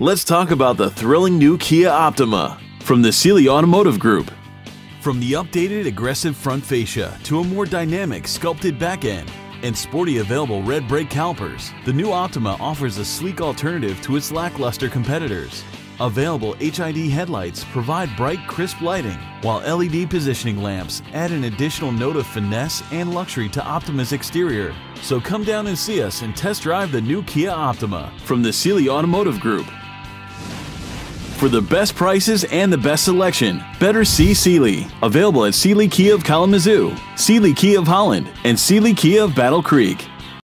let's talk about the thrilling new Kia Optima from the Seelye Automotive Group. From the updated aggressive front fascia to a more dynamic sculpted back end and sporty available red brake calipers, the new Optima offers a sleek alternative to its lackluster competitors. Available HID headlights provide bright, crisp lighting, while LED positioning lamps add an additional note of finesse and luxury to Optima's exterior. So come down and see us and test drive the new Kia Optima from the Seelye Automotive Group. For the best prices and the best selection, better see Seelye. Available at Seelye Kia of Kalamazoo, Seelye Kia of Holland, and Seelye Kia of Battle Creek.